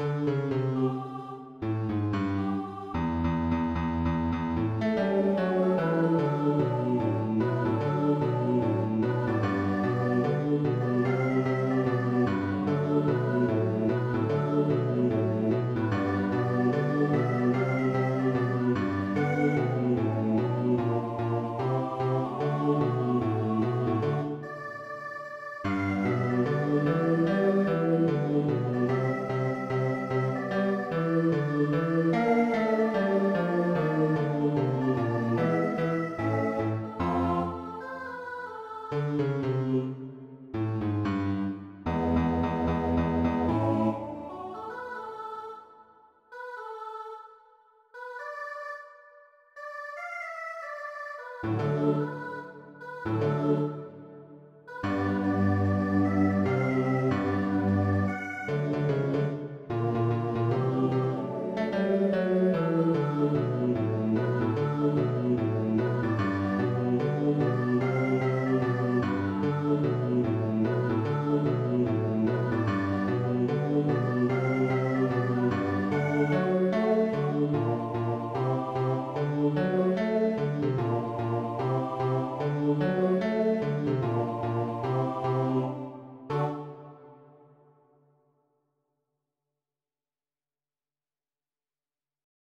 Música Música